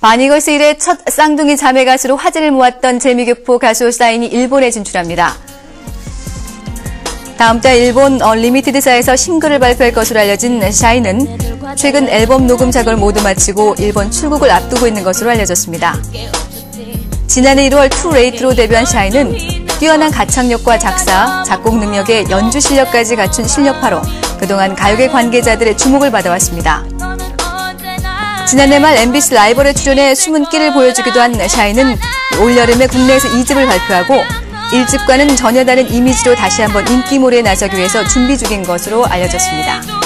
바니걸스 이래 첫 쌍둥이 자매 가수로 화제를 모았던 재미교포 가수 샤인이 일본에 진출합니다. 다음 달 일본 언리미티드사에서 싱글을 발표할 것으로 알려진 샤인은 최근 앨범 녹음 작업을 모두 마치고 일본 출국을 앞두고 있는 것으로 알려졌습니다. 지난해 1월 Too Late로 데뷔한 샤인은 뛰어난 가창력과 작사, 작곡 능력에 연주 실력까지 갖춘 실력파로 그동안 가요계 관계자들의 주목을 받아왔습니다. 지난해 말 MBC 라이벌에 출연해 숨은 끼를 보여주기도 한 샤이는 올여름에 국내에서 2집을 발표하고 1집과는 전혀 다른 이미지로 다시 한번 인기몰이에 나서기 위해서 준비 중인 것으로 알려졌습니다.